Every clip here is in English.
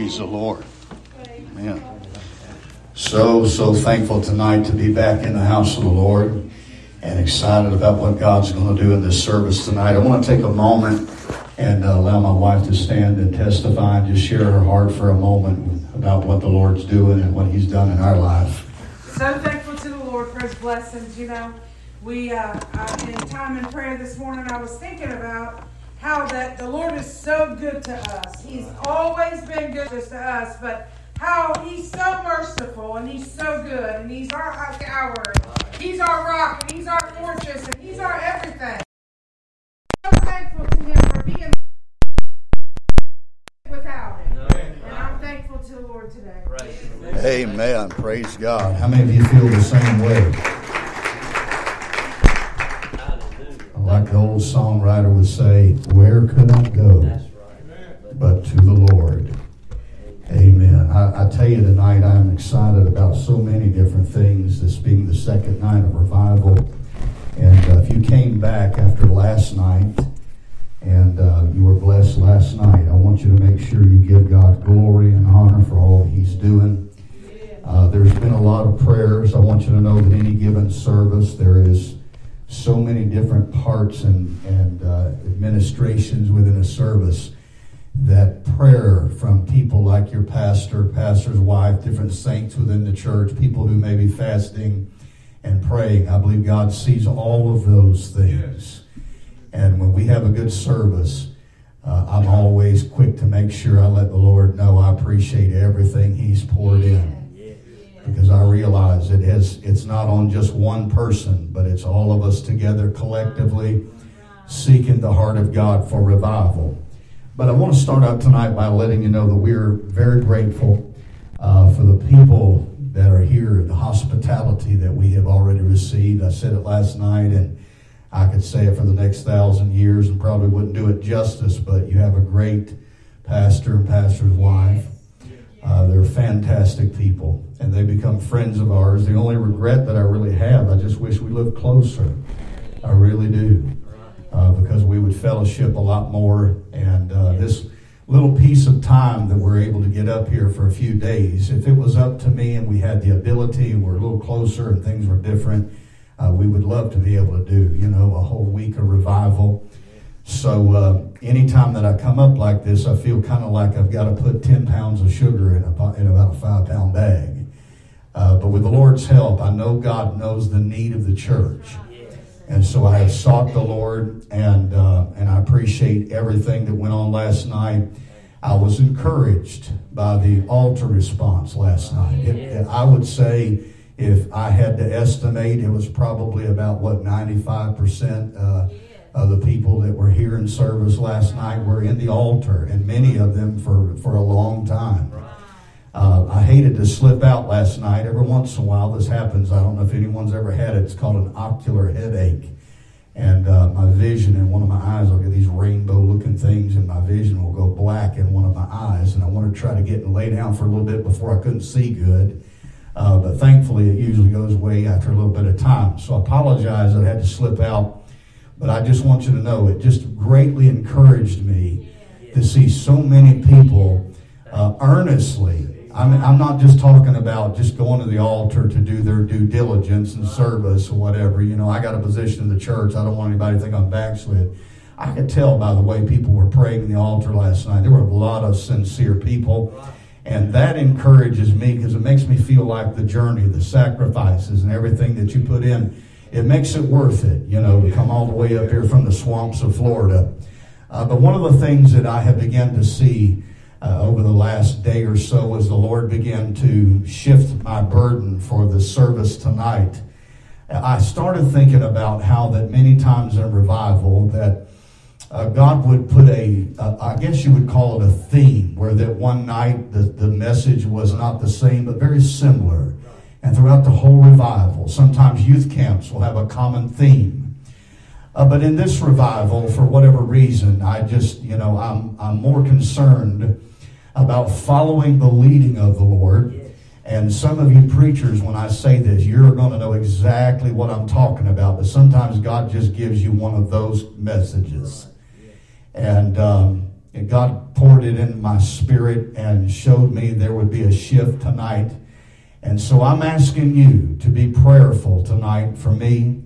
Praise the Lord. Amen. So, so thankful tonight to be back in the house of the Lord and excited about what God's going to do in this service tonight. I want to take a moment and uh, allow my wife to stand and testify and just share her heart for a moment about what the Lord's doing and what He's done in our life. So thankful to the Lord for His blessings. You know, we uh, in time in prayer this morning, I was thinking about how that the Lord is so good to us. He's always been good to us, but how He's so merciful and He's so good and He's our tower, He's our rock, and He's our fortress, and He's our everything. So thankful to Him for being without Him, and I'm thankful to the Lord today. Amen. Praise God. How many of you feel the same way? Like the old songwriter would say, Where could I go but to the Lord? Amen. I, I, tell you tonight, I'm excited about so many different things, this being the second night of revival. And uh, if you came back after last night and uh, you were blessed last night, I want you to make sure you give God glory and honor for all He's doing. Uh, there's been a lot of prayers. I want you to know that any given service, there is so many different parts and, and uh, administrations within a service that prayer from people like your pastor, pastor's wife, different saints within the church, people who may be fasting and praying. I believe God sees all of those things. And when we have a good service, uh, I'm always quick to make sure I let the Lord know I appreciate everything He's poured in because I realize it has it's not on just one person, but it's all of us together collectively seeking the heart of God for revival. But I want to start out tonight by letting you know that we're very grateful uh, for the people that are here, the hospitality that we have already received. I said it last night, and I could say it for the next thousand years and probably wouldn't do it justice, but you have a great pastor and pastor's wife. Uh, they're fantastic people, and they become friends of ours. The only regret that I really have, I just wish we lived closer. I really do, uh, because we would fellowship a lot more. And uh, this little piece of time that we're able to get up here for a few days, if it was up to me and we had the ability, and we're a little closer and things were different, uh, we would love to be able to do, you know, a whole week of revival so uh, anytime that I come up like this, I feel kind of like I've got to put 10 pounds of sugar in, a, in about a five pound bag. Uh, but with the Lord's help, I know God knows the need of the church. And so I have sought the Lord, and, uh, and I appreciate everything that went on last night. I was encouraged by the altar response last night. It, it, I would say, if I had to estimate, it was probably about what, 95% of the people that were here in service last night were in the altar, and many of them for, for a long time. Uh, I hated to slip out last night. Every once in a while, this happens. I don't know if anyone's ever had it. It's called an ocular headache. And uh, my vision in one of my eyes, I'll get these rainbow looking things, and my vision will go black in one of my eyes. And I want to try to get and lay down for a little bit before I couldn't see good. Uh, but thankfully, it usually goes away after a little bit of time. So I apologize that I had to slip out but I just want you to know it just greatly encouraged me to see so many people uh, earnestly. I'm, I'm not just talking about just going to the altar to do their due diligence and service or whatever. You know, I got a position in the church. I don't want anybody to think I'm backslid. I could tell by the way people were praying in the altar last night. There were a lot of sincere people. And that encourages me because it makes me feel like the journey, the sacrifices, and everything that you put in it makes it worth it, you know, to come all the way up here from the swamps of Florida. Uh, but one of the things that I have begun to see uh, over the last day or so as the Lord began to shift my burden for the service tonight, I started thinking about how that many times in revival that uh, God would put a, uh, I guess you would call it a theme, where that one night the, the message was not the same, but very similar and throughout the whole revival. Sometimes youth camps will have a common theme. Uh, but in this revival, for whatever reason, I just, you know, I'm, I'm more concerned about following the leading of the Lord. And some of you preachers, when I say this, you're going to know exactly what I'm talking about. But sometimes God just gives you one of those messages. And um, God poured it in my spirit and showed me there would be a shift tonight. And so I'm asking you to be prayerful tonight for me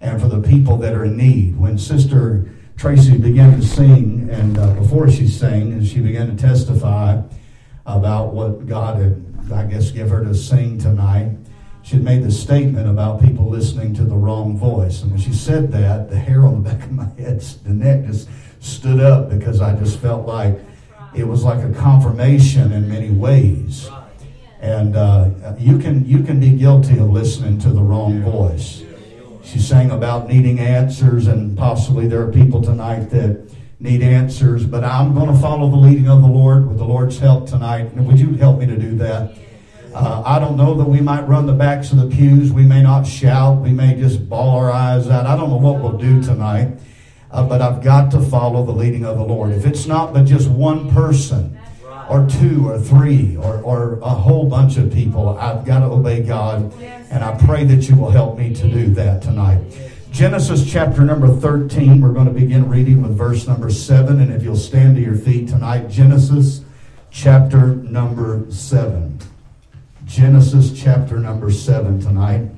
and for the people that are in need. When Sister Tracy began to sing, and uh, before she sang, and she began to testify about what God had, I guess, give her to sing tonight, she had made the statement about people listening to the wrong voice. And when she said that, the hair on the back of my head, the neck just stood up because I just felt like it was like a confirmation in many ways. And uh, you can you can be guilty of listening to the wrong voice. She sang about needing answers, and possibly there are people tonight that need answers. But I'm going to follow the leading of the Lord with the Lord's help tonight. Would you help me to do that? Uh, I don't know that we might run the backs of the pews. We may not shout. We may just bawl our eyes out. I don't know what we'll do tonight. Uh, but I've got to follow the leading of the Lord. If it's not but just one person, or two, or three, or, or a whole bunch of people, I've got to obey God. And I pray that you will help me to do that tonight. Genesis chapter number 13, we're going to begin reading with verse number 7. And if you'll stand to your feet tonight, Genesis chapter number 7. Genesis chapter number 7 tonight.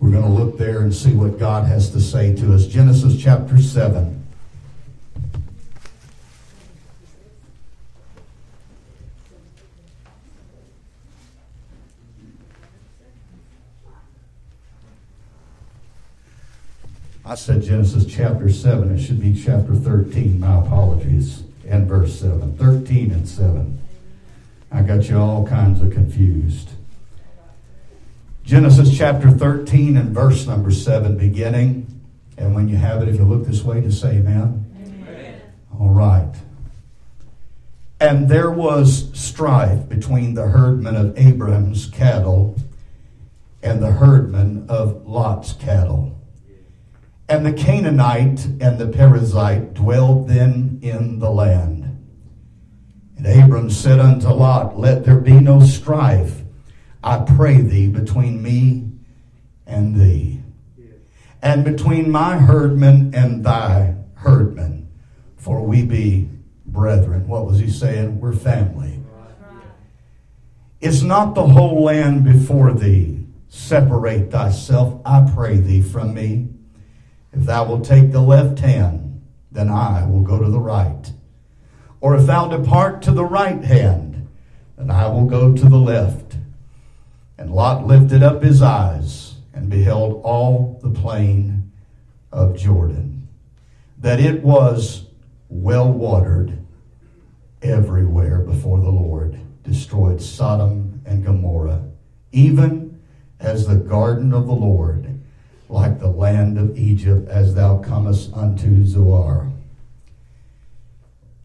We're going to look there and see what God has to say to us. Genesis chapter 7. I said Genesis chapter 7. It should be chapter 13. My apologies. And verse 7. 13 and 7. I got you all kinds of confused. Genesis chapter 13 and verse number 7 beginning. And when you have it, if you look this way, to say amen. amen. All right. And there was strife between the herdmen of Abraham's cattle and the herdmen of Lot's cattle. And the Canaanite and the Perizzite dwelled then in the land. And Abram said unto Lot, Let there be no strife I pray thee, between me and thee, and between my herdmen and thy herdmen, for we be brethren. What was he saying? We're family. Is not the whole land before thee? Separate thyself, I pray thee, from me. If thou wilt take the left hand, then I will go to the right. Or if thou depart to the right hand, then I will go to the left. And Lot lifted up his eyes and beheld all the plain of Jordan, that it was well watered everywhere before the Lord, destroyed Sodom and Gomorrah, even as the garden of the Lord, like the land of Egypt, as thou comest unto Zoar.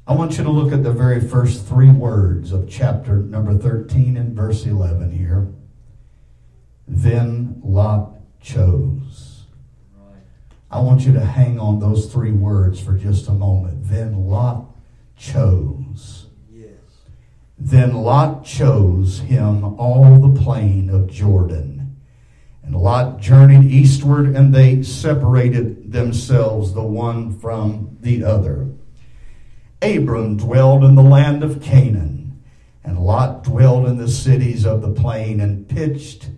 I want you to look at the very first three words of chapter number 13 and verse 11 here. Then Lot chose. I want you to hang on those three words for just a moment. Then Lot chose. Yes. Then Lot chose him all the plain of Jordan. And Lot journeyed eastward, and they separated themselves the one from the other. Abram dwelled in the land of Canaan, and Lot dwelled in the cities of the plain and pitched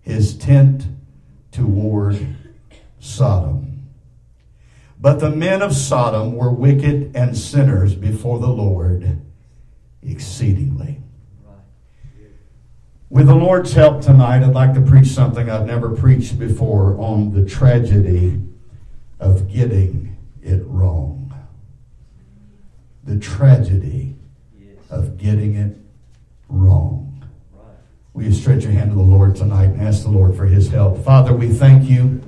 his tent toward Sodom. But the men of Sodom were wicked and sinners before the Lord exceedingly. With the Lord's help tonight, I'd like to preach something I've never preached before on the tragedy of getting it wrong. The tragedy of getting it wrong. Will you stretch your hand to the Lord tonight and ask the Lord for his help? Father, we thank you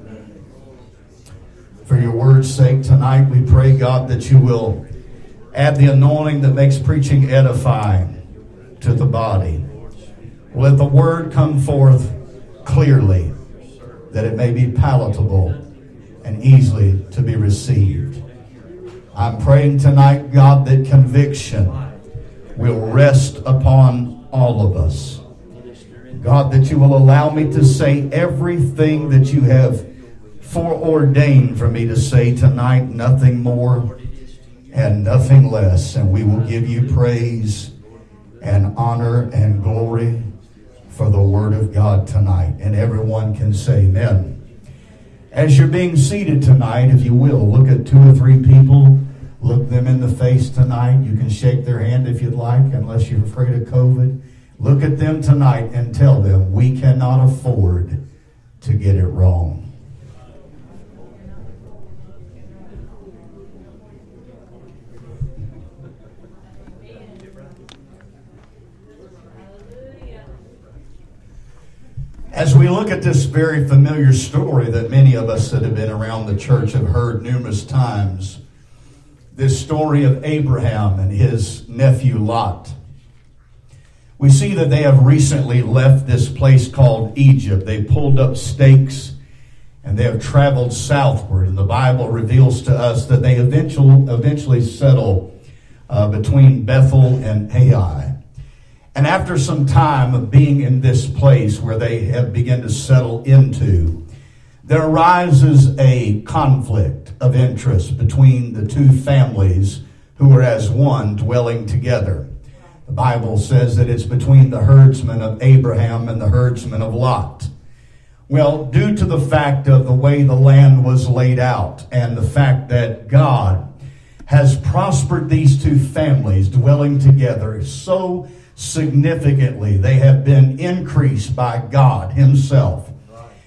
for your word's sake tonight. We pray, God, that you will add the anointing that makes preaching edifying to the body. Let the word come forth clearly, that it may be palatable and easily to be received. I'm praying tonight, God, that conviction will rest upon all of us. God, that you will allow me to say everything that you have foreordained for me to say tonight, nothing more and nothing less. And we will give you praise and honor and glory for the Word of God tonight. And everyone can say amen. As you're being seated tonight, if you will, look at two or three people. Look them in the face tonight. You can shake their hand if you'd like, unless you're afraid of COVID. Look at them tonight and tell them we cannot afford to get it wrong. As we look at this very familiar story that many of us that have been around the church have heard numerous times, this story of Abraham and his nephew Lot. We see that they have recently left this place called Egypt. They pulled up stakes and they have traveled southward. And the Bible reveals to us that they eventually, eventually settle uh, between Bethel and Ai. And after some time of being in this place where they have begun to settle into, there arises a conflict of interest between the two families who are as one dwelling together. The Bible says that it's between the herdsmen of Abraham and the herdsmen of Lot. Well, due to the fact of the way the land was laid out and the fact that God has prospered these two families dwelling together so significantly. They have been increased by God Himself.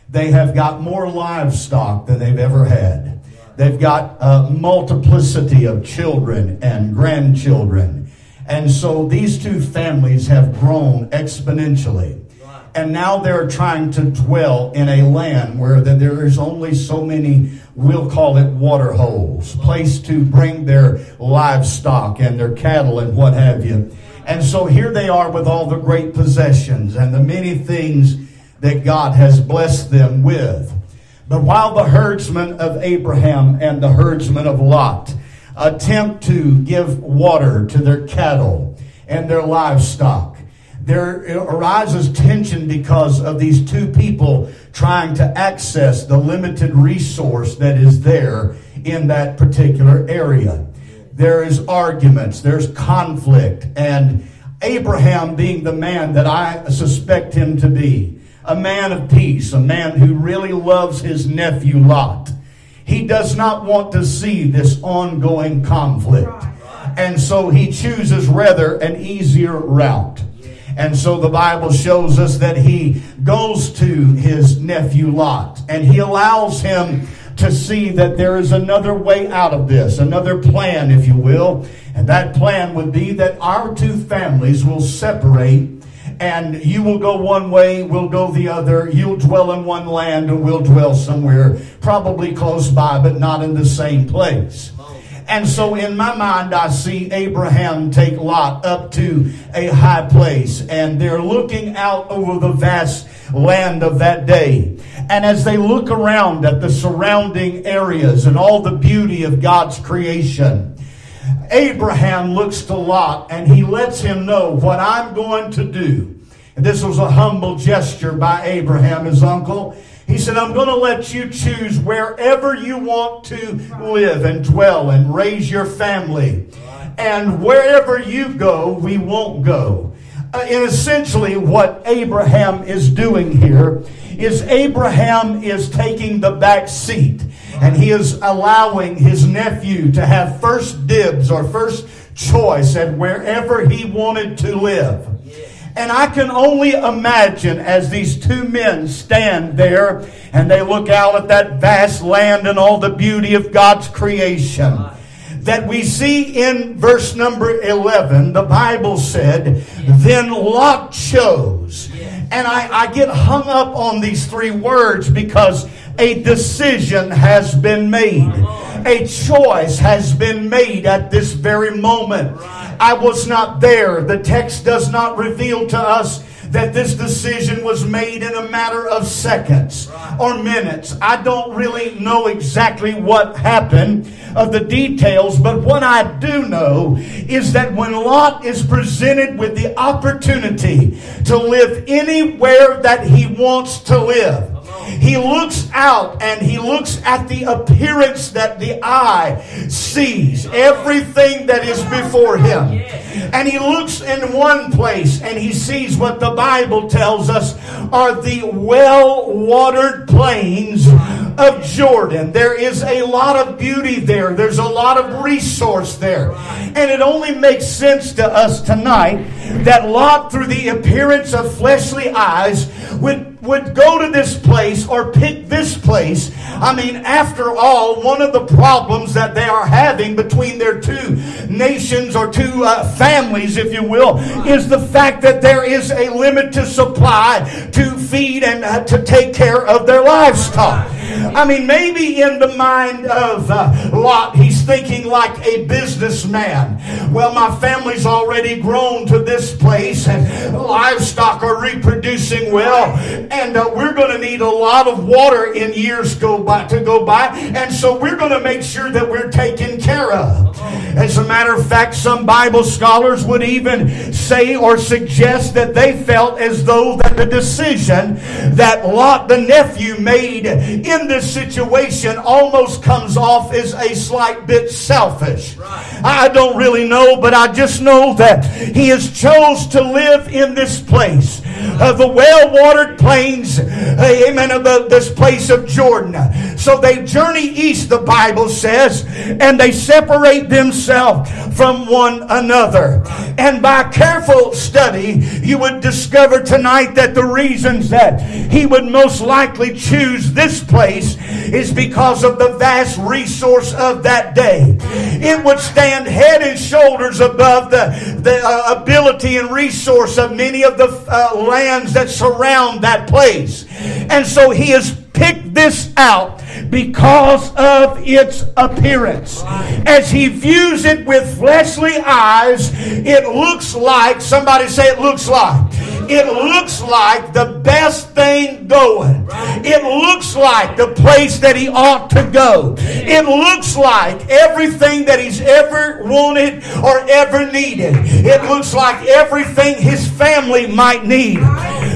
They have got more livestock than they've ever had. They've got a multiplicity of children and grandchildren. And so these two families have grown exponentially. And now they're trying to dwell in a land where there is only so many, we'll call it water holes, place to bring their livestock and their cattle and what have you. And so here they are with all the great possessions and the many things that God has blessed them with. But while the herdsmen of Abraham and the herdsmen of Lot attempt to give water to their cattle and their livestock, there arises tension because of these two people trying to access the limited resource that is there in that particular area there is arguments, there's conflict, and Abraham being the man that I suspect him to be, a man of peace, a man who really loves his nephew Lot. He does not want to see this ongoing conflict. And so he chooses rather an easier route. And so the Bible shows us that he goes to his nephew Lot and he allows him to see that there is another way out of this, another plan, if you will. And that plan would be that our two families will separate and you will go one way, we'll go the other. You'll dwell in one land and we'll dwell somewhere, probably close by, but not in the same place. And so in my mind, I see Abraham take Lot up to a high place and they're looking out over the vast land of that day. And as they look around at the surrounding areas and all the beauty of God's creation, Abraham looks to Lot and he lets him know what I'm going to do. And this was a humble gesture by Abraham, his uncle. He said, I'm going to let you choose wherever you want to live and dwell and raise your family. And wherever you go, we won't go. Uh, and essentially, what Abraham is doing here is Abraham is taking the back seat and he is allowing his nephew to have first dibs or first choice at wherever he wanted to live. And I can only imagine as these two men stand there and they look out at that vast land and all the beauty of God's creation that we see in verse number 11, the Bible said, Then Lot chose. And I, I get hung up on these three words because a decision has been made. A choice has been made at this very moment. I was not there. The text does not reveal to us that this decision was made in a matter of seconds or minutes. I don't really know exactly what happened of the details, but what I do know is that when Lot is presented with the opportunity to live anywhere that he wants to live, he looks out and he looks at the appearance that the eye sees, everything that is before him. And he looks in one place and he sees what the Bible tells us are the well watered plains of Jordan. There is a lot of beauty there, there's a lot of resource there. And it only makes sense to us tonight that Lot, through the appearance of fleshly eyes, would would go to this place or pick this place. I mean, after all, one of the problems that they are having between their two nations or two uh, families, if you will, is the fact that there is a limited supply to feed and uh, to take care of their livestock. I mean, maybe in the mind of uh, Lot, he's thinking like a businessman. Well, my family's already grown to this place and livestock are reproducing well and uh, we're going to need a lot of water in years go by to go by, and so we're going to make sure that we're taken care of. As a matter of fact, some Bible scholars would even say or suggest that they felt as though that the decision that Lot, the nephew, made in this situation almost comes off as a slight bit selfish. I don't really know, but I just know that he has chose to live in this place of the well-watered amen, of the, this place of Jordan. So they journey east, the Bible says, and they separate themselves from one another. And by careful study, you would discover tonight that the reasons that he would most likely choose this place is because of the vast resource of that day. It would stand head and shoulders above the, the uh, ability and resource of many of the uh, lands that surround that place. And so he has picked this out because of its appearance. As he views it with fleshly eyes, it looks like, somebody say it looks like, it looks like the best thing going. It looks like the place that he ought to go. It looks like everything that he's ever wanted or ever needed. It looks like everything his family might need.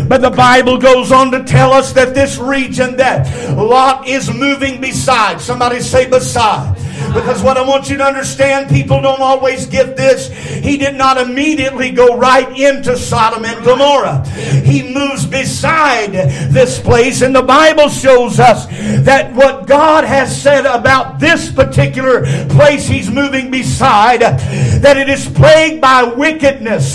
But the Bible goes on to tell us that this region that Lot is moving beside, somebody say beside. Because what I want you to understand, people don't always get this. He did not immediately go right into Sodom and Gomorrah. He moves beside this place, and the Bible shows us that what God has said about this particular place he's moving beside, that it is plagued by wickedness,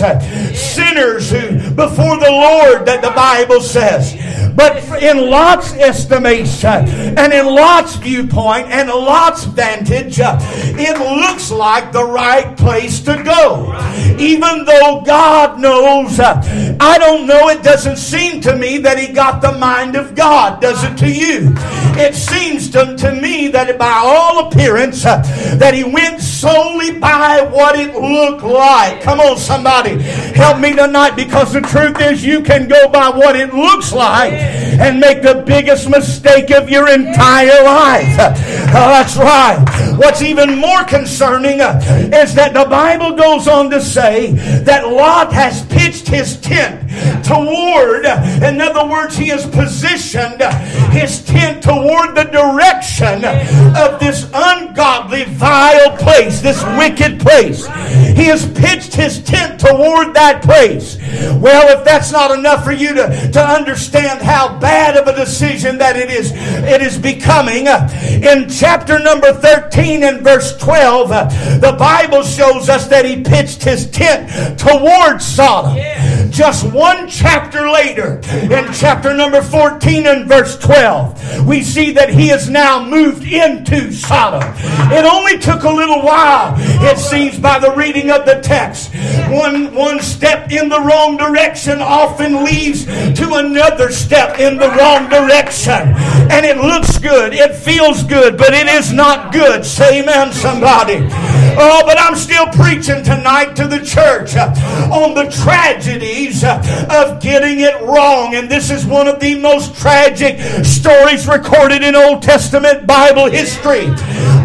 sinners who before the Lord, that the Bible says. But in Lot's estimation, and in Lot's viewpoint, and Lot's vantage, it looks like the right place to go. Even though God knows, I don't know, it doesn't seem to me that he got the mind of God, does it to you? It seems to, to me that by all appearance, that he went solely by what it looked like. Come on, somebody, help me tonight because the truth is you can go by what it looks like and make the biggest mistake of your entire life. Oh, that's right. What's even more concerning uh, is that the Bible goes on to say that Lot has pitched his tent toward, in other words, he has positioned his tent toward the direction of this ungodly, vile place, this wicked place. He has pitched his tent toward that place. Well, if that's not enough for you to, to understand how bad of a decision that it is, it is becoming, uh, in chapter number 13 and verse 12, uh, the Bible shows us that he pitched his tent towards Sodom. Just one chapter later, in chapter number 14 and verse 12, we see that he has now moved into Sodom. It only took a little while, it seems, by the reading of the text. One, one step in the wrong direction often leads to another step in the wrong direction. And it looks good, it feels good, but it is not good. Say amen, somebody. Oh, but I'm still preaching tonight to the church on the tragedies ways of getting it wrong. And this is one of the most tragic stories recorded in Old Testament Bible history.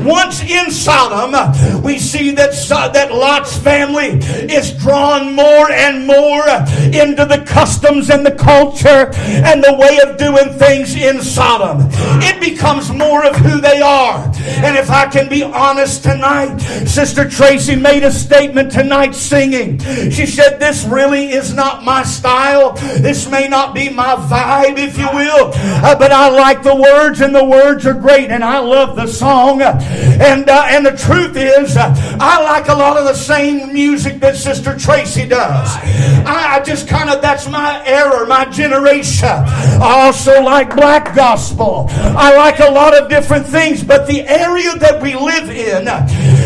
Once in Sodom, we see that, that Lot's family is drawn more and more into the customs and the culture and the way of doing things in Sodom. It becomes more of who they are. And if I can be honest tonight, Sister Tracy made a statement tonight singing. She said, This really is not my style. This may not be my vibe, if you will, uh, but I like the words, and the words are great, and I love the song. And, uh, and the truth is, uh, I like a lot of the same music that Sister Tracy does. I, I just kind of, that's my era, my generation. I also like black gospel. I like a lot of different things, but the area that we live in,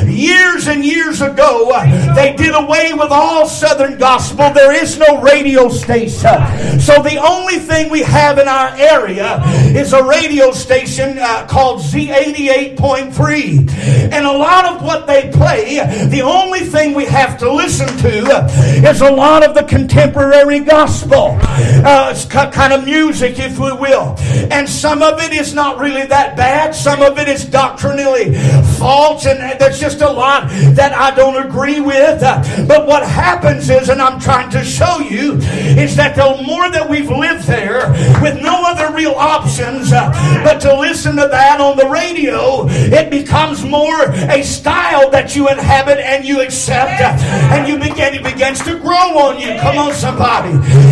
years and years ago, they did away with all Southern gospel. There is no radio station. So the only thing we have in our area is a radio station uh, called Z88.3. And a lot of what they play, the only thing we have to listen to is a lot of the contemporary gospel uh, kind of music, if we will. And some of it is not really that bad. Some of it is doctrinally false, and there's just a lot that I don't agree with. But what happens is, and I'm trying to show you, is that the more that we've lived there with no other real options uh, but to listen to that on the radio, it becomes more a style that you inhabit and you accept, uh, and you begin it begins to grow on you. Come on, somebody,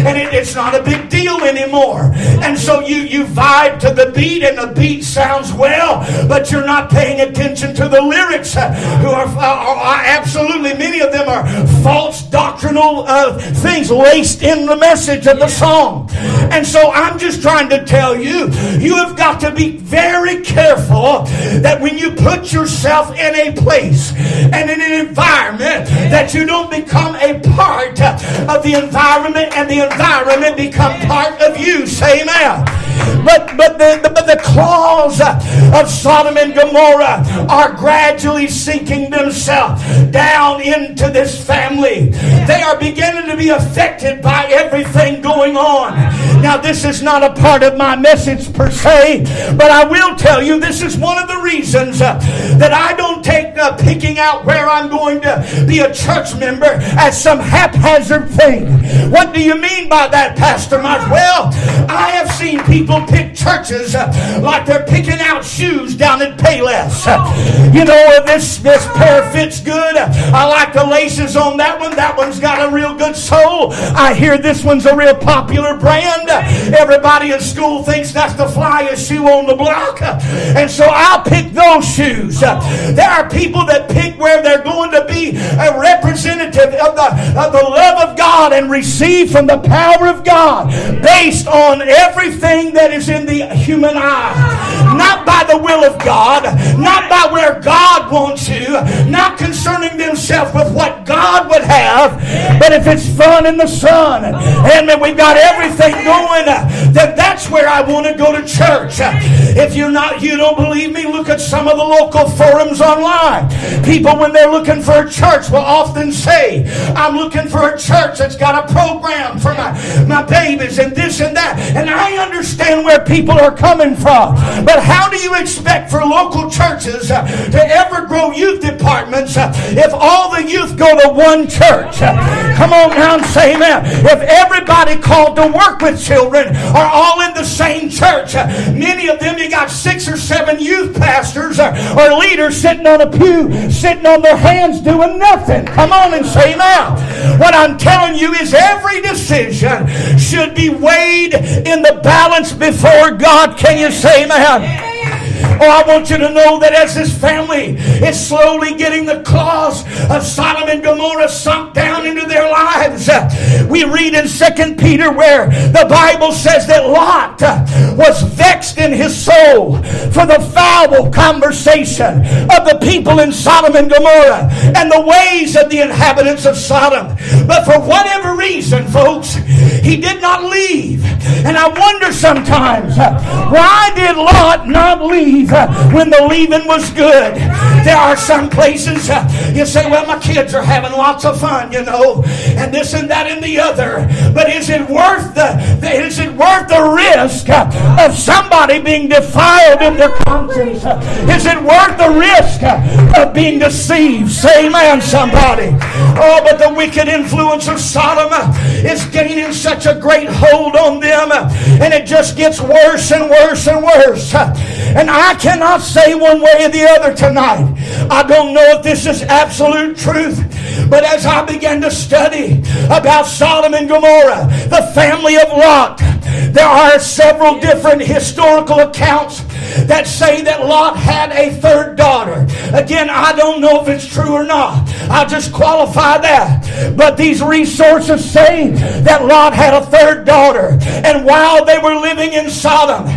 and it, it's not a big deal anymore. And so you you vibe to the beat, and the beat sounds well, but you're not paying attention to the lyrics, uh, who are, are, absolutely many of them are false doctrinal uh, things laced in the message of the song. And so I'm just trying to tell you, you have got to be very careful that when you put yourself in a place and in an environment that you don't become a part of the environment and the environment become part of you. Say amen. But but the, the, but the claws of Sodom and Gomorrah are gradually sinking themselves down into this family. They are beginning to be affected by everything going on. Now, this is not a part of my message per se, but I will tell you this is one of the reasons that I don't take uh, picking out where I'm going to be a church member as some haphazard thing. What do you mean by that, Pastor Mike? Well, I have seen people pick churches uh, like they're picking out shoes down at Payless. Uh, you know, this, this pair fits good. I like the laces on that one. That one's got a real good sole. I hear this one's a real popular brand. Everybody in school thinks that's the flyest shoe on the block. And so I'll pick those shoes. Uh, there are people that pick where they're going to be a representative of the, of the love of God and receive from the power of God based on everything that is in the human eye. Not by the will of God, not by where God wants you, not concerning themselves with what God would have, but if it's fun in the sun, and we've got everything going, then that's where I want to go to church. If you're not, you don't believe me, look at some of the local forums online. People, when they're looking for a church, will often say, I'm looking for a church that's got a program for my, my babies and this and that. And I understand where people are coming from. But how do you expect for local churches uh, to ever grow youth departments uh, if all the youth go to one church? Come on now say amen. If everybody called to work with children are all in the same church, uh, many of them you got six or seven youth pastors or, or leaders sitting on a pew, sitting on their hands doing nothing. Come on and say amen. What I'm telling you is every decision should be weighed in the balance before God. Can you say amen? Oh, I want you to know that as this family is slowly getting the claws of Sodom and Gomorrah sunk down into their lives, uh, we read in Second Peter where the Bible says that Lot uh, was vexed in his soul for the foul conversation of the people in Sodom and Gomorrah and the ways of the inhabitants of Sodom. But for whatever reason, folks, he did not leave. And I wonder sometimes, uh, why did Lot not leave? Leave uh, when the leaving was good. There are some places uh, you say, well, my kids are having lots of fun, you know, and this and that and the other. But is it worth the, is it worth the risk uh, of somebody being defiled in their conscience? Is it worth the risk of being deceived? Say amen, somebody. Oh, but the wicked influence of Sodom is gaining such a great hold on them, and it just gets worse and worse and worse. And I cannot say one way or the other tonight. I don't know if this is absolute truth, but as I began to study about Sodom and Gomorrah, the family of Lot, there are several different historical accounts that say that Lot had a third daughter. Again, I don't know if it's true or not. I'll just qualify that. But these resources say that Lot had a third daughter. And while they were living in Sodom,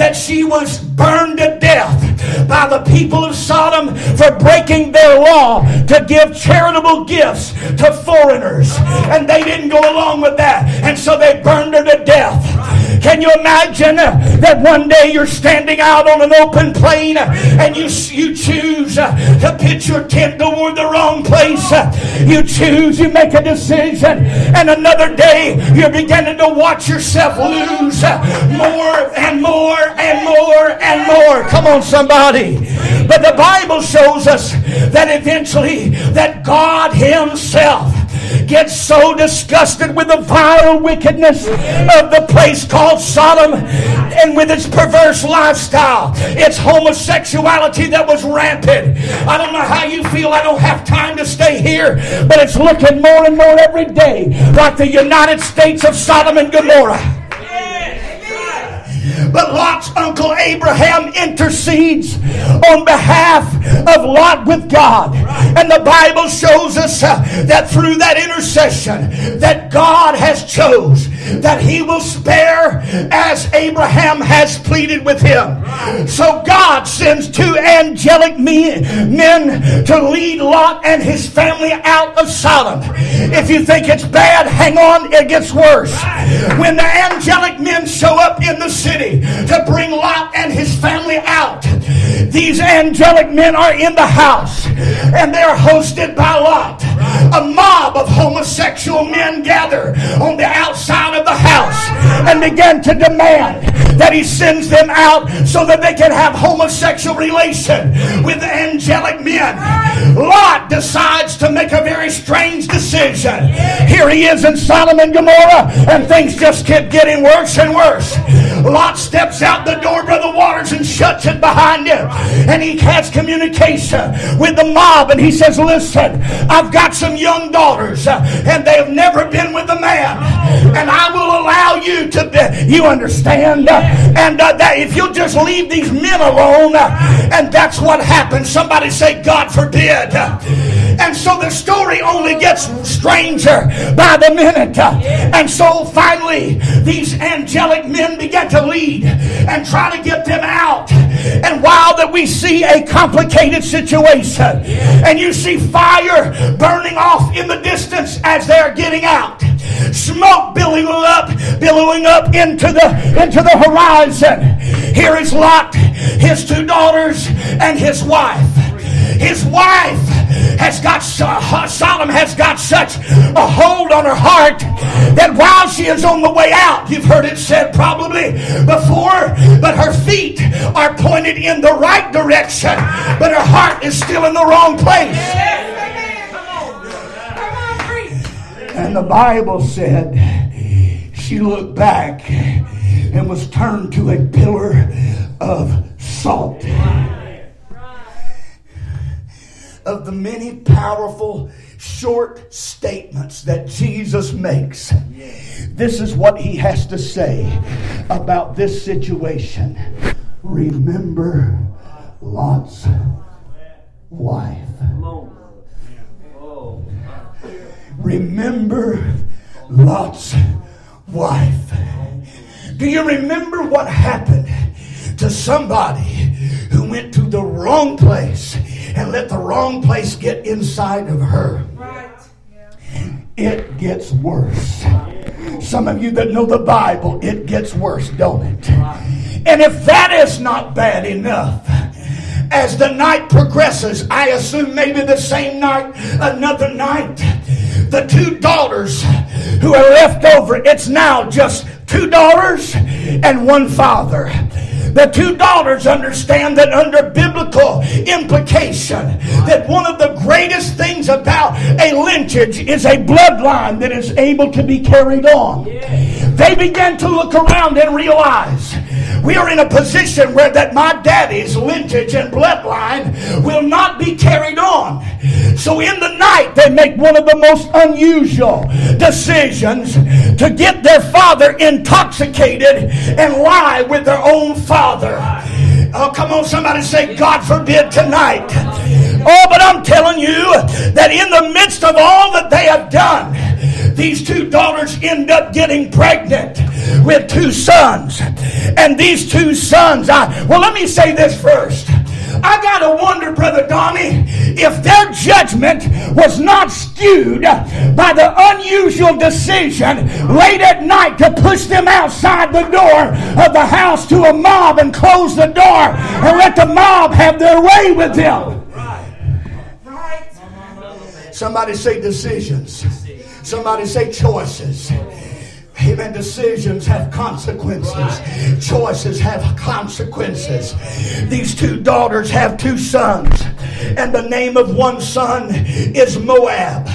that she was burned to death by the people of Sodom for breaking their law to give charitable gifts to foreigners. And they didn't go along with that. And so they burned her to death. Can you imagine that one day you're standing out on an open plain and you, you choose to pitch your tent toward the wrong place? You choose, you make a decision, and another day you're beginning to watch yourself lose more and more and more and more. Come on, somebody. But the Bible shows us that eventually that God Himself gets so disgusted with the vile wickedness of the place called Sodom and with its perverse lifestyle, its homosexuality that was rampant. I don't know how you feel. I don't have time to stay here, but it's looking more and more every day like the United States of Sodom and Gomorrah. But Lot's uncle Abraham intercedes on behalf of Lot with God. And the Bible shows us uh, that through that intercession that God has chose that he will spare as Abraham has pleaded with him. So God sends two angelic men to lead Lot and his family out of Sodom. If you think it's bad, hang on, it gets worse. When the angelic men show up in the city to bring Lot and his family out, these angelic men are in the house and they're hosted by Lot. A mob of homosexual men gather on the outside of the house and begin to demand that he sends them out so that they can have homosexual relation with the angelic men. Lot decides to make a very strange decision. Here he is in Sodom and Gomorrah, and things just keep getting worse and worse. Lot steps out the door, Brother Waters, and shuts it behind him. And he has communication with the mob, and he says, Listen, I've got some young daughters, uh, and they have never been with a man. And I will allow you to be, you understand? And uh, that if you'll just leave these men alone, uh, and that's what happens. Somebody say, God forbid. And so the story only gets stranger by the minute. And so finally, these angelic men began to lead and try to get them out. And while that we see a complicated situation, and you see fire burning off in the distance as they're getting out, smoke billowing up, billowing up into the into the horizon. Here is Lot, his two daughters, and his wife. His wife has got Sodom has got such a hold on her heart that while she is on the way out, you've heard it said probably before, but her feet are pointed in the right direction, but her heart is still in the wrong place. And the Bible said she looked back and was turned to a pillar of salt of the many powerful short statements that Jesus makes, this is what he has to say about this situation. Remember Lot's wife. Remember Lot's wife. Do you remember what happened to somebody who went to the wrong place and let the wrong place get inside of her. It gets worse. Some of you that know the Bible, it gets worse, don't it? And if that is not bad enough, as the night progresses, I assume maybe the same night, another night, the two daughters who are left over, it's now just two daughters and one father. The two daughters understand that under biblical implication, that one of the greatest things about a lineage is a bloodline that is able to be carried on. They began to look around and realize we are in a position where that my daddy's lineage and bloodline will not be carried on. So in the night, they make one of the most unusual decisions to get their father intoxicated and lie with their own father. Oh, come on, somebody say, God forbid tonight. Oh, but I'm telling you that in the midst of all that they have done, these two daughters end up getting pregnant with two sons. And these two sons, I, well, let me say this first. I got to wonder, Brother Donnie, if their judgment was not skewed by the unusual decision late at night to push them outside the door of the house to a mob and close the door and let the mob have their way with them. Somebody say decisions. Somebody say choices. Amen. Decisions have consequences. Choices have consequences. These two daughters have two sons, and the name of one son is Moab.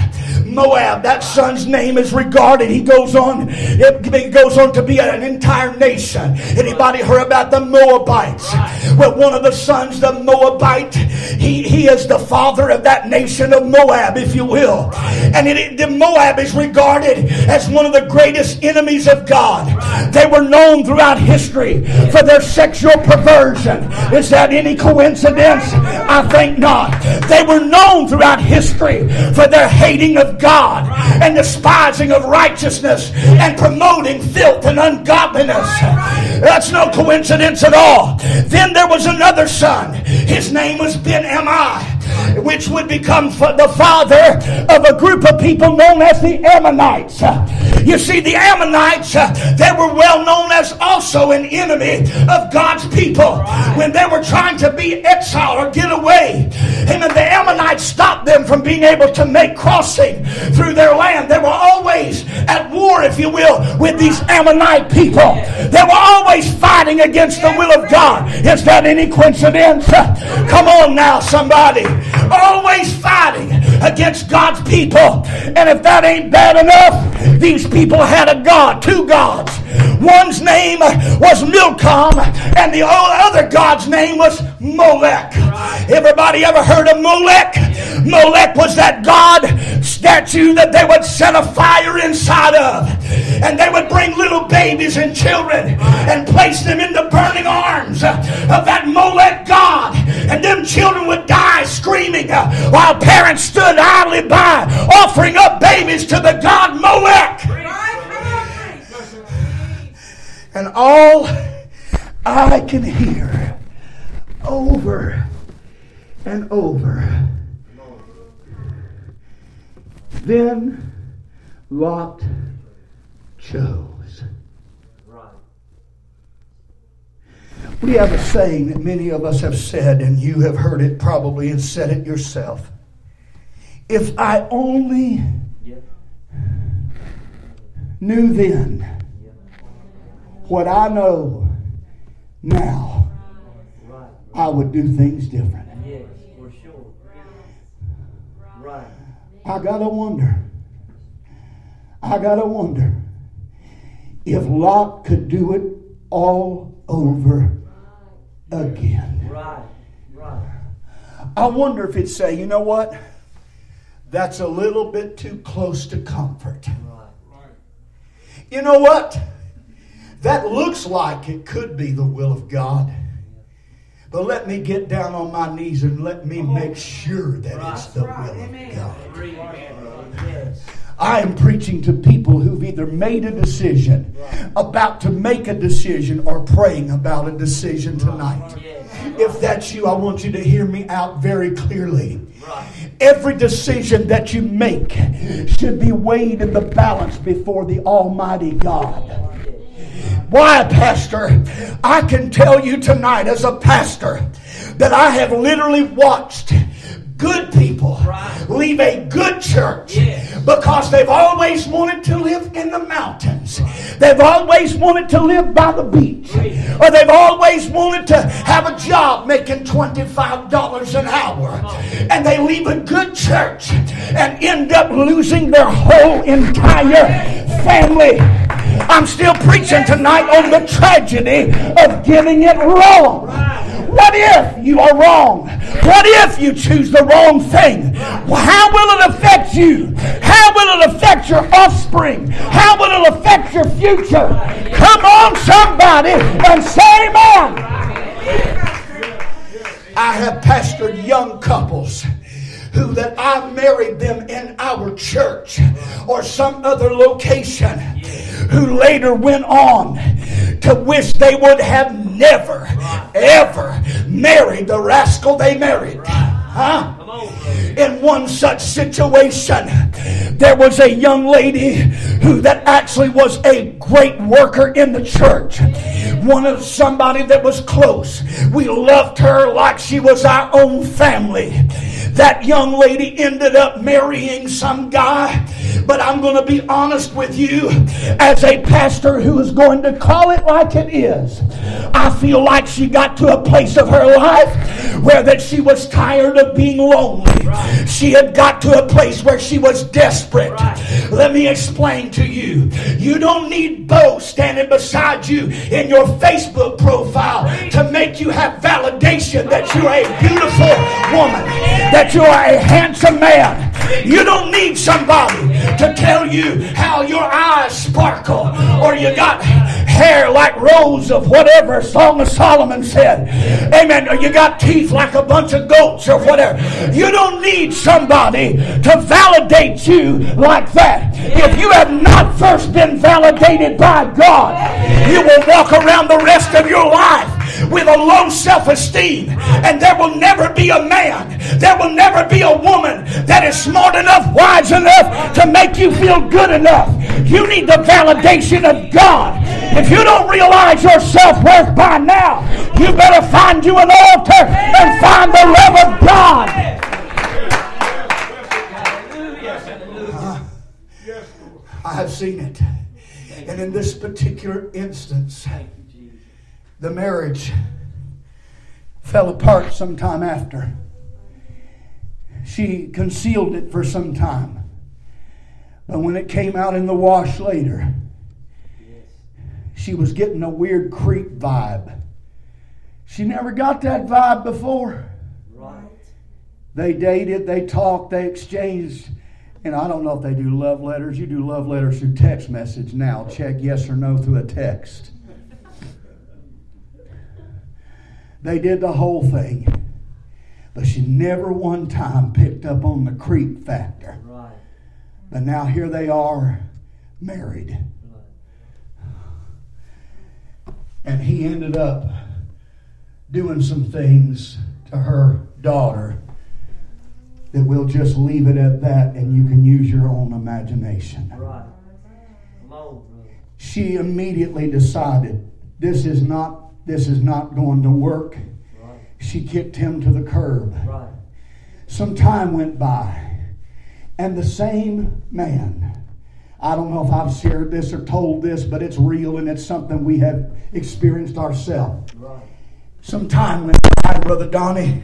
Moab, that son's name is regarded. He goes on, it goes on to be an entire nation. Anybody heard about the Moabites? Well, one of the sons, the Moabite, he, he is the father of that nation of Moab, if you will. And it, the Moab is regarded as one of the greatest enemies of God. They were known throughout history for their sexual perversion. Is that any coincidence? I think not. They were known throughout history for their hating of God and despising of righteousness and promoting filth and ungodliness. That's no coincidence at all. Then there was another son. His name was Ben Ammi which would become the father of a group of people known as the Ammonites. You see, the Ammonites, they were well known as also an enemy of God's people. When they were trying to be exiled or get away, and the Ammonites stopped them from being able to make crossing through their land. They were always at war, if you will, with these Ammonite people. They were always fighting against the will of God. Is that any coincidence? Come on now, somebody always fighting against God's people. And if that ain't bad enough, these people had a God, two gods. One's name was Milcom, and the other god's name was Molech. Everybody ever heard of Molech? Molech was that god statue that they would set a fire inside of. And they would bring little babies and children and place them in the burning arms of that Molech god. And them children would die screaming uh, while parents stood idly by offering up babies to the god Molech. And all I can hear over and over. Then Lot chose. We have a saying that many of us have said, and you have heard it probably and said it yourself. If I only knew then what I know now, I would do things different. Yes, for sure. Right. I gotta wonder. I gotta wonder if Lot could do it all over again. Right. Right. I wonder if he'd say, you know what? That's a little bit too close to comfort. Right. right. You know what? That looks like it could be the will of God. But let me get down on my knees and let me make sure that it's the will of God. I am preaching to people who've either made a decision, about to make a decision, or praying about a decision tonight. If that's you, I want you to hear me out very clearly. Every decision that you make should be weighed in the balance before the Almighty God. Why, Pastor? I can tell you tonight as a pastor that I have literally watched good people right. leave a good church yes. because they've always wanted to live in the mountains. They've always wanted to live by the beach. Or they've always wanted to have a job making $25 an hour. And they leave a good church and end up losing their whole entire family. I'm still preaching tonight on the tragedy of getting it wrong. What if you are wrong? What if you choose the wrong thing? How will it affect you? How will it affect your offspring? How will it affect your future? Come on, somebody, and say amen. I have pastored young couples who that I married them in our church or some other location who later went on to wish they would have never, ever married the rascal they married. Huh? In one such situation, there was a young lady who that actually was a great worker in the church. One of somebody that was close. We loved her like she was our own family. That young lady ended up marrying some guy. But I'm going to be honest with you, as a pastor who is going to call it like it is, I feel like she got to a place of her life where that she was tired of being lonely. Right. She had got to a place where she was desperate. Right. Let me explain to you. You don't need Bo standing beside you in your Facebook profile to make you have validation that you're a beautiful woman, that you are a handsome man. You don't need somebody to tell you how your eyes sparkle or you got hair like rows of whatever Song of Solomon said. Amen. Or you got teeth like a bunch of goats or whatever. You don't need somebody to validate you like that. If you have not first been validated by God, you will walk around the rest of your life with a low self esteem. And there will never be a man, there will never be a woman that is smart enough, wise enough to make you feel good enough. You need the validation of God. If you don't realize your self worth by now, you better find you an altar and find the love of God. I have seen it. And in this particular instance, the marriage fell apart sometime after. She concealed it for some time. But when it came out in the wash later, she was getting a weird creep vibe. She never got that vibe before. Right. They dated, they talked, they exchanged. And I don't know if they do love letters. You do love letters through text message now. Check yes or no through a text. They did the whole thing. But she never one time picked up on the creep factor. But now here they are, married. And he ended up doing some things to her daughter that we'll just leave it at that and you can use your own imagination. Right. She immediately decided this is not this is not going to work. Right. She kicked him to the curb. Right. Some time went by, and the same man. I don't know if I've shared this or told this, but it's real and it's something we have experienced ourselves. Right. Some time went by, Brother Donnie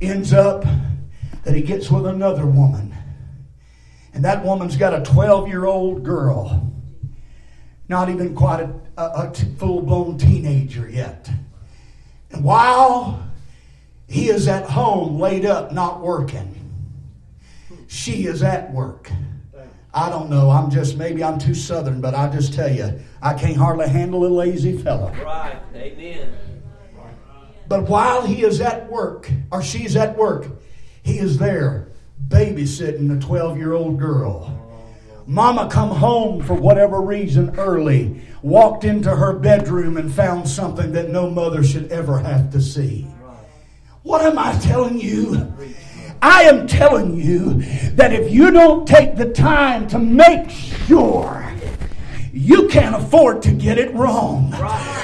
ends up that he gets with another woman. And that woman's got a 12 year old girl not even quite a, a, a full blown teenager yet. And while he is at home, laid up, not working, she is at work. I don't know. I'm just, maybe I'm too southern, but I just tell you, I can't hardly handle a lazy fellow. Right. Amen. But while he is at work, or she's at work, he is there babysitting a 12 year old girl. Mama come home for whatever reason early, walked into her bedroom and found something that no mother should ever have to see. What am I telling you? I am telling you that if you don't take the time to make sure you can't afford to get it wrong.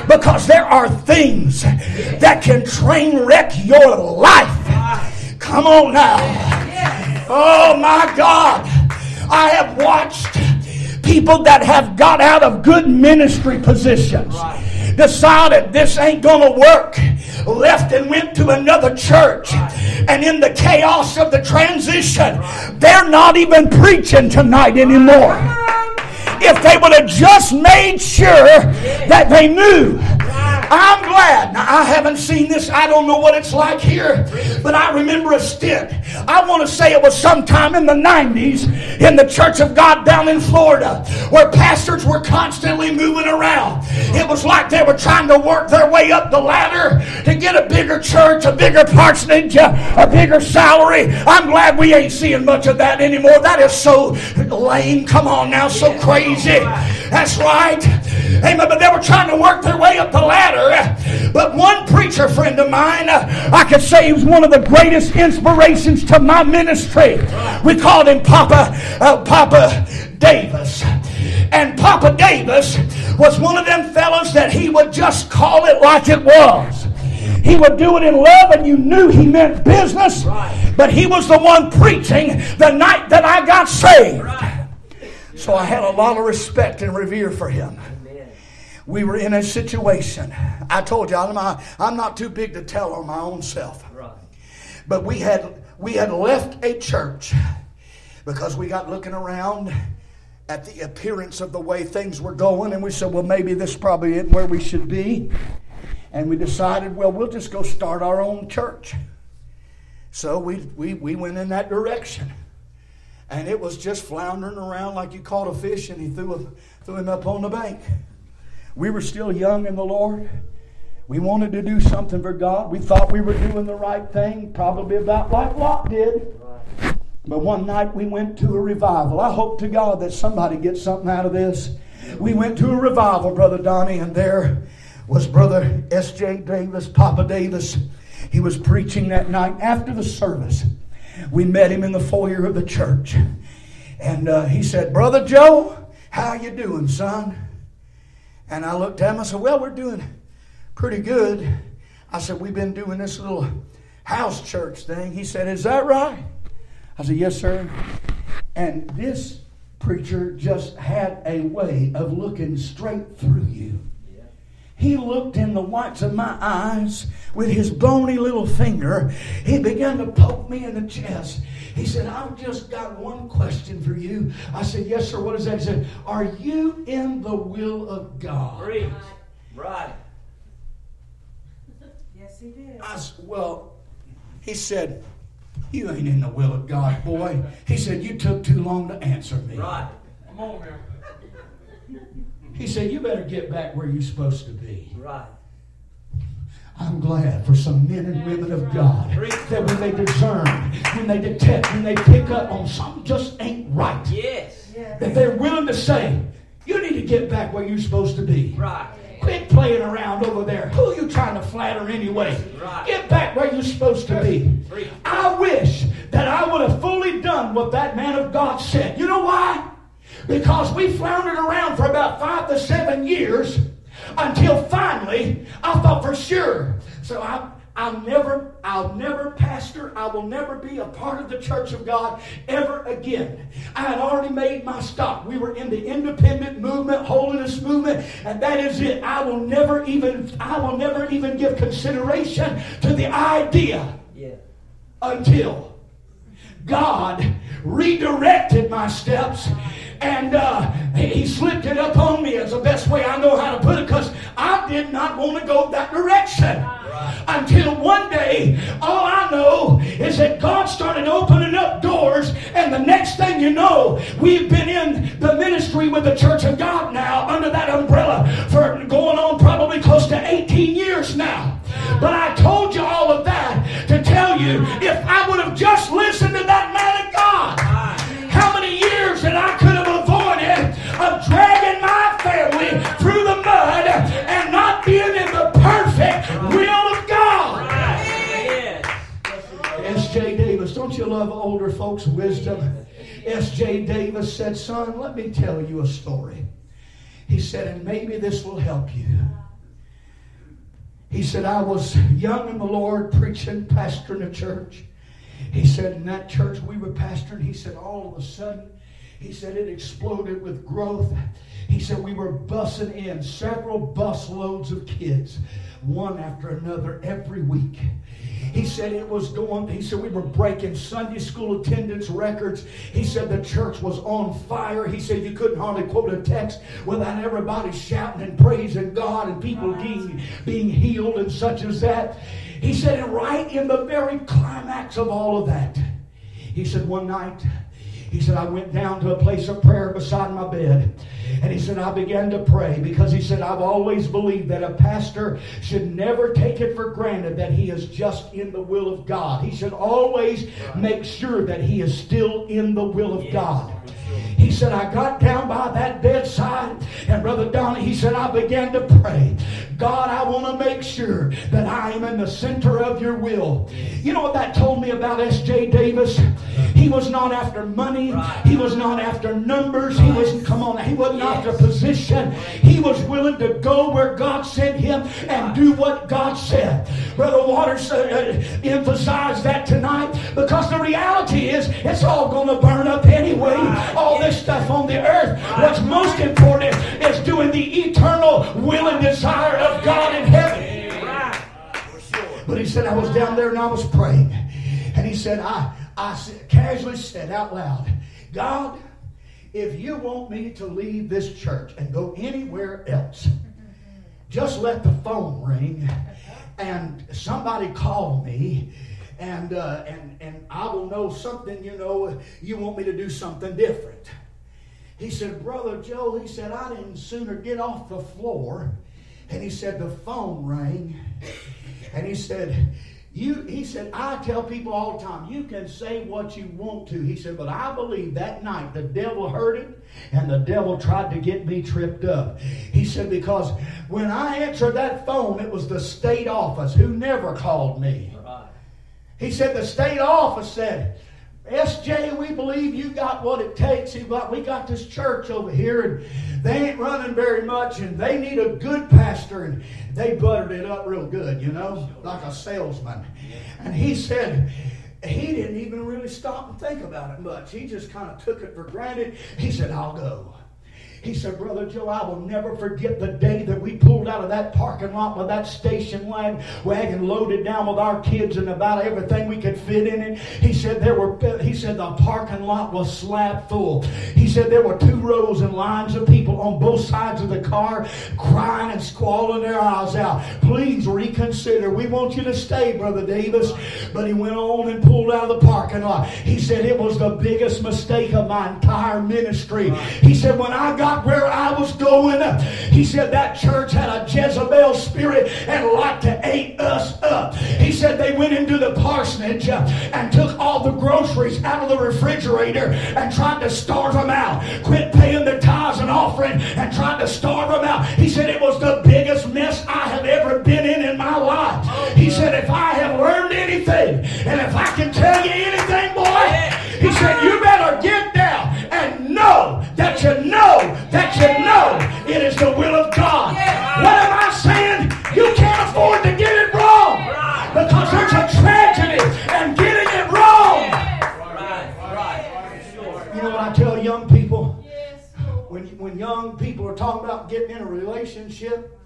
Because there are things that can train wreck your life. Come on now. Oh my God. I have watched people that have got out of good ministry positions decided this ain't gonna work. Left and went to another church. And in the chaos of the transition they're not even preaching tonight anymore. If they would have just made sure that they knew I'm glad. Now, I haven't seen this. I don't know what it's like here, but I remember a stint. I want to say it was sometime in the 90s in the Church of God down in Florida where pastors were constantly moving around. It was like they were trying to work their way up the ladder to get a bigger church, a bigger parsonage, a bigger salary. I'm glad we ain't seeing much of that anymore. That is so lame. Come on now, so crazy. That's right. Amen. But they were trying to work their way up the ladder. But one preacher friend of mine, I could say he was one of the greatest inspirations to my ministry. We called him Papa, uh, Papa Davis. And Papa Davis was one of them fellows that he would just call it like it was. He would do it in love, and you knew he meant business. But he was the one preaching the night that I got saved. So I had a lot of respect and revere for him we were in a situation. I told you I'm not, I'm not too big to tell on my own self. Right. But we had we had left a church because we got looking around at the appearance of the way things were going, and we said, well, maybe this probably isn't where we should be. And we decided, well, we'll just go start our own church. So we, we, we went in that direction. And it was just floundering around like you caught a fish and he threw, him, threw him up on the bank. We were still young in the Lord. We wanted to do something for God. We thought we were doing the right thing, probably about like Lot did. But one night we went to a revival. I hope to God that somebody gets something out of this. We went to a revival, Brother Donnie, and there was Brother S.J. Davis, Papa Davis. He was preaching that night after the service. We met him in the foyer of the church. And uh, he said, Brother Joe, how you doing, son? And I looked at him. I said, Well, we're doing pretty good. I said, We've been doing this little house church thing. He said, Is that right? I said, Yes, sir. And this preacher just had a way of looking straight through you. He looked in the whites of my eyes with his bony little finger. He began to poke me in the chest. He said, I've just got one question for you. I said, Yes, sir. What is that? He said, Are you in the will of God? Right. Right. Yes, he did. I said, Well, he said, You ain't in the will of God, boy. He said, You took too long to answer me. Right. Come on man. He said, You better get back where you're supposed to be. Right. I'm glad for some men and women of God that when they discern, when they detect, when they pick up on something just ain't right, yes. that they're willing to say, you need to get back where you're supposed to be. Right. Quit playing around over there. Who are you trying to flatter anyway? Right. Get back where you're supposed to be. I wish that I would have fully done what that man of God said. You know why? Because we floundered around for about five to seven years until finally I thought for sure. So I, I'll never, I'll never pastor. I will never be a part of the church of God ever again. I had already made my stop. We were in the independent movement, holiness movement, and that is it. I will never even, I will never even give consideration to the idea yeah. until God redirected my steps and uh, he slipped it up on me as the best way I know how to put it because I did not want to go that direction. Until one day, all I know is that God started opening up doors, and the next thing you know, we've been in the ministry with the Church of God now under that umbrella for going on probably close to 18 years now. But I told you all of that to tell you if I would have just listened to that man of God, how many years that I through the mud and not being in the perfect will of God. S.J. Davis, don't you love older folks' wisdom? S.J. Davis said, Son, let me tell you a story. He said, and maybe this will help you. He said, I was young in the Lord, preaching, pastoring a church. He said, in that church we were pastoring, he said, all of a sudden, he said it exploded with growth. He said we were bussing in several bus loads of kids, one after another, every week. He said it was going, he said we were breaking Sunday school attendance records. He said the church was on fire. He said you couldn't hardly quote a text without everybody shouting and praising God and people being, being healed and such as that. He said, and right in the very climax of all of that, he said, one night, he said, I went down to a place of prayer beside my bed. And he said, I began to pray because he said, I've always believed that a pastor should never take it for granted that he is just in the will of God. He should always make sure that he is still in the will of God. He said, I got down by that bedside, and Brother Donnie, he said, I began to pray. God, I want to make sure that I am in the center of your will. You know what that told me about S.J. Davis? He was not after money. He was not after numbers. He was, come on, he wasn't after position. He was willing to go where God sent him and do what God said. Brother Waters uh, uh, emphasized that tonight because the reality is it's all going to burn up anyway. All this stuff on the earth. What's most important is doing the eternal will and desire of God in heaven. But he said, I was down there and I was praying. And he said, I, I casually said out loud, God, if you want me to leave this church and go anywhere else, just let the phone ring and somebody call me and, uh, and, and I will know something, you know, you want me to do something different. He said, Brother Joe, he said, I didn't sooner get off the floor. And he said, the phone rang. And he said, you, he said, I tell people all the time, you can say what you want to. He said, but I believe that night the devil heard it and the devil tried to get me tripped up. He said, because when I answered that phone, it was the state office who never called me. He said, the state office said, SJ, we believe you got what it takes. We got this church over here, and they ain't running very much, and they need a good pastor. And they buttered it up real good, you know, like a salesman. And he said, he didn't even really stop and think about it much. He just kind of took it for granted. He said, I'll go. He said, Brother Joe, I will never forget the day that we pulled out of that parking lot with that station wagon wagon loaded down with our kids and about everything we could fit in it. He said there were he said the parking lot was slab full. He said there were two rows and lines of people on both sides of the car crying and squalling their eyes out. Please reconsider. We want you to stay, Brother Davis. But he went on and pulled out of the parking lot. He said it was the biggest mistake of my entire ministry. He said when I got where I was going. He said that church had a Jezebel spirit and liked to eat us up. He said they went into the parsonage and took all the groceries out of the refrigerator and tried to starve them out. Quit paying their tithes and offering and tried to starve them out. He said it was the biggest mess I have ever been in in my life. He said if I have learned anything and if I can tell you anything, boy, he said you better get know that you know that you know it is the will of God. What am I saying? You can't afford to get it wrong because there's a tragedy in getting it wrong. You know what I tell young people? When, when young people are talking about getting in a relationship,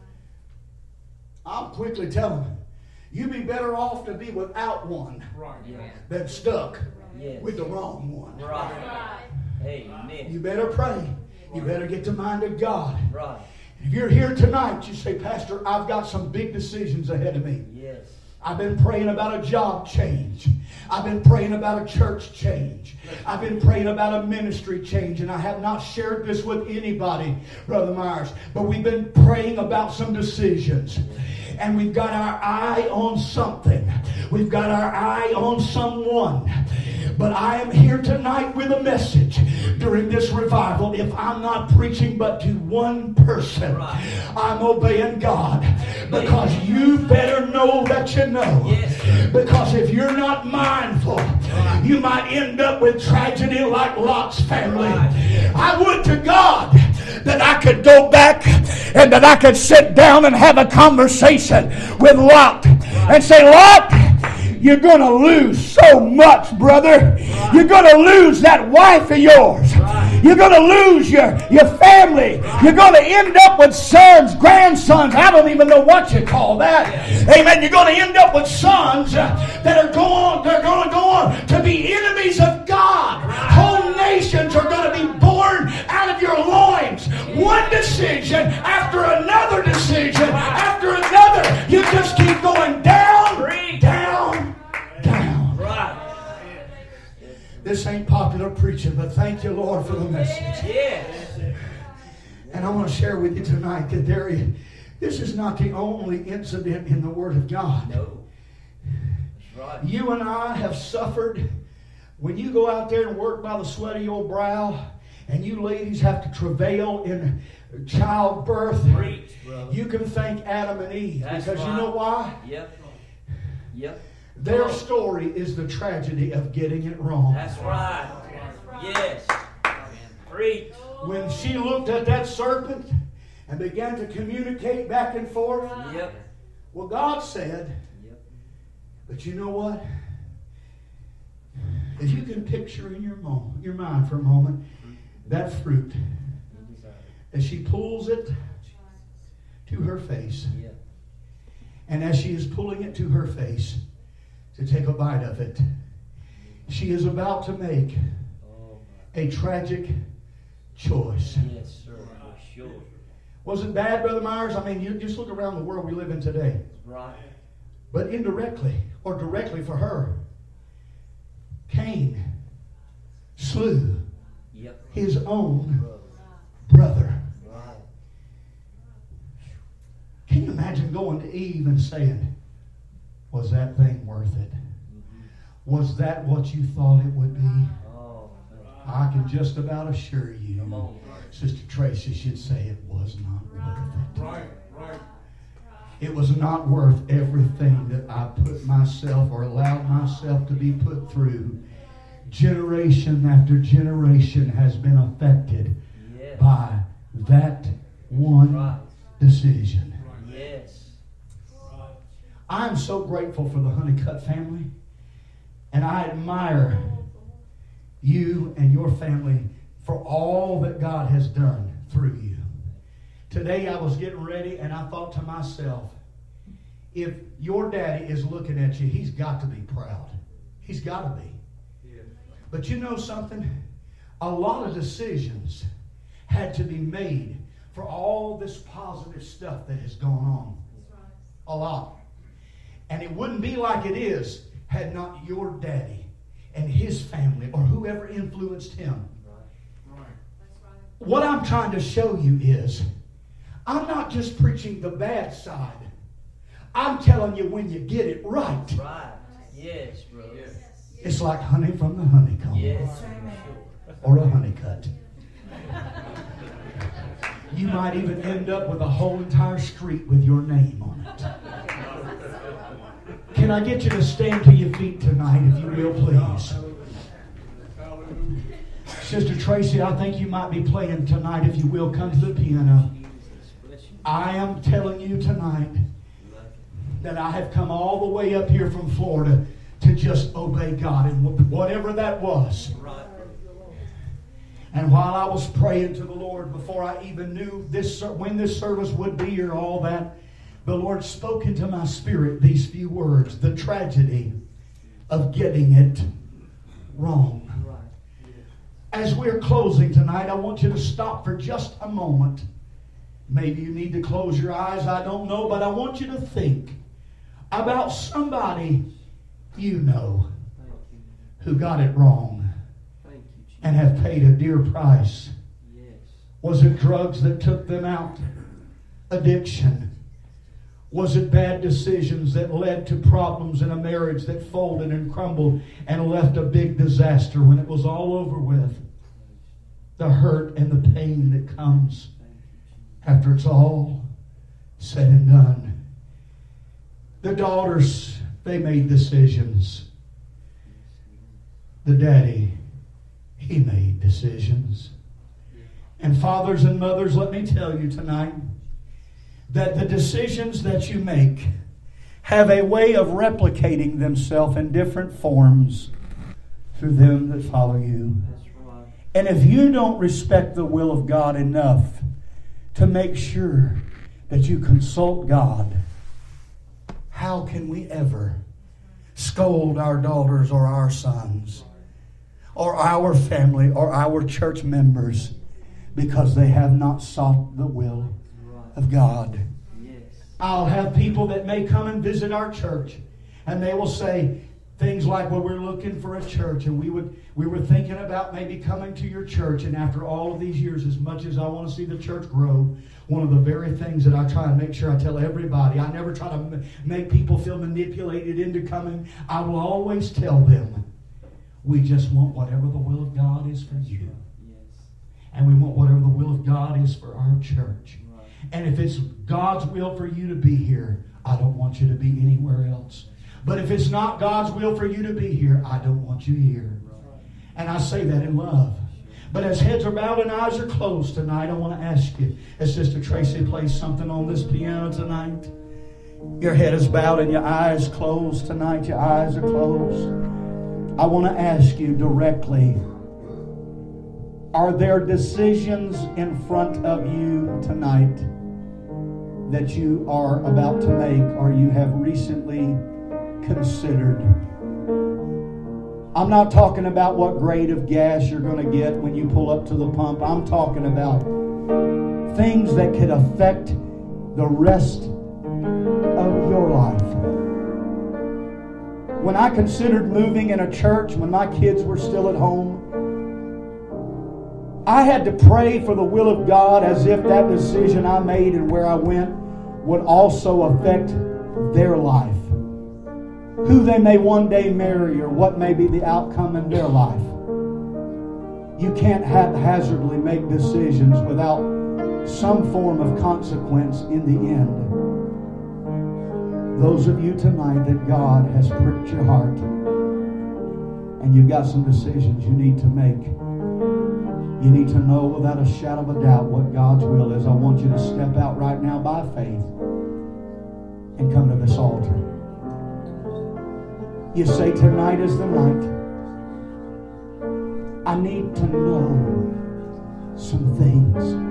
I'll quickly tell them, you'd be better off to be without one right, yeah. than stuck with the wrong one. Amen. You better pray. You better get the mind of God. Right. If you're here tonight, you say, Pastor, I've got some big decisions ahead of me. Yes. I've been praying about a job change. I've been praying about a church change. I've been praying about a ministry change, and I have not shared this with anybody, Brother Myers. But we've been praying about some decisions. And we've got our eye on something. We've got our eye on someone. But I am here tonight with a message during this revival. If I'm not preaching but to one person, I'm obeying God. Because you better know that you know. Because if you're not mindful, you might end up with tragedy like Lot's family. I would to God that I could go back and that I could sit down and have a conversation with Lot and say, Lot, you're going to lose so much, brother. You're going to lose that wife of yours. You're going to lose your, your family. You're going to end up with sons, grandsons. I don't even know what you call that. Amen. You're going to end up with sons uh, that are going, they're going to go on to be enemies of God. Whole nations are going to be born out of your loins. One decision after another decision after another. You just keep going down, down. This ain't popular preaching, but thank you, Lord, for the message. Yes. And I want to share with you tonight that there is, this is not the only incident in the Word of God. No. That's right. You and I have suffered. When you go out there and work by the sweat of your brow, and you ladies have to travail in childbirth, Preach, you can thank Adam and Eve. That's because you know why? Yep. Yep. Their story is the tragedy of getting it wrong. That's right. Yes. Preach. When she looked at that serpent and began to communicate back and forth, Yep. well, God said, Yep. But you know what? If you can picture in your moment, your mind for a moment, that fruit as she pulls it to her face, Yep. and as she is pulling it to her face to take a bite of it, she is about to make a tragic choice. yes, sir. Sure. Was it bad, Brother Myers? I mean, you just look around the world we live in today. Right. But indirectly or directly for her, Cain slew Yep. his own Brother. brother. Right. Can you imagine going to Eve and saying, Was that thing worth it? Was that what you thought it would be? I can just about assure you, Sister Tracy should say it was not worth it. Right, right. It was not worth everything that I put myself or allowed myself to be put through. Generation after generation has been affected by that one decision. So grateful for the Honeycutt family, and I admire you and your family for all that God has done through you. Today I was getting ready, and I thought to myself, if your daddy is looking at you, he's got to be proud. He's got to be. But you know something? A lot of decisions had to be made for all this positive stuff that has gone on. A lot. And it wouldn't be like it is had not your daddy and his family or whoever influenced him. What I'm trying to show you is I'm not just preaching the bad side. I'm telling you when you get it right, Right. Yes, brother. it's like honey from the honeycomb Yes. or a Honeycutt. You might even end up with a whole entire street with your name on it. Can I get you to stand to your feet tonight, if you will, please? Sister Tracy, I think you might be playing tonight, if you will. Come to the piano. I am telling you tonight that I have come all the way up here from Florida to just obey God and whatever that was. And while I was praying to the Lord before I even knew this when this service would be or all that, the Lord spoke into my spirit these few words: the tragedy of getting it wrong. As we're closing tonight, I want you to stop for just a moment. Maybe you need to close your eyes, I don't know, but I want you to think about somebody you know who got it wrong Thank you, Jesus. and have paid a dear price. Was it drugs that took them out? Addiction? Was it bad decisions that led to problems in a marriage that folded and crumbled and left a big disaster when it was all over with? The hurt and the pain that comes after it's all said and done. The daughters, they made decisions. The daddy, he made decisions. And fathers and mothers, let me tell you tonight that the decisions that you make have a way of replicating themselves in different forms through them that follow you. Right. And if you don't respect the will of God enough to make sure that you consult God, how can we ever scold our daughters or our sons or our family or our church members because they have not sought the will of God? I'll have people that may come and visit our church, and they will say things like, "Well, we're looking for a church, and we would we were thinking about maybe coming to your church." And after all of these years, as much as I want to see the church grow, one of the very things that I try and make sure I tell everybody, I never try to make people feel manipulated into coming. I will always tell them, "We just want whatever the will of God is for you." And we want whatever the will of God is for our church. And if it's God's will for you to be here, I don't want you to be anywhere else. But if it's not God's will for you to be here, I don't want you here. And I say that in love. But as heads are bowed and eyes are closed tonight, I want to ask you, as Sister Tracy plays something on this piano tonight, your head is bowed and your eyes closed tonight, your eyes are closed. I want to ask you directly are there decisions in front of you tonight that you are about to make or you have recently considered? I'm not talking about what grade of gas you're going to get when you pull up to the pump. I'm talking about things that could affect the rest of your life. When I considered moving in a church when my kids were still at home, I had to pray for the will of God as if that decision I made and where I went would also affect their life. Who they may one day marry or what may be the outcome in their life. You can't haphazardly make decisions without some form of consequence in the end. Those of you tonight that God has pricked your heart and you've got some decisions you need to make. You need to know without a shadow of a doubt what God's will is. I want you to step out right now by faith and come to this altar. You say, Tonight is the night. I need to know some things.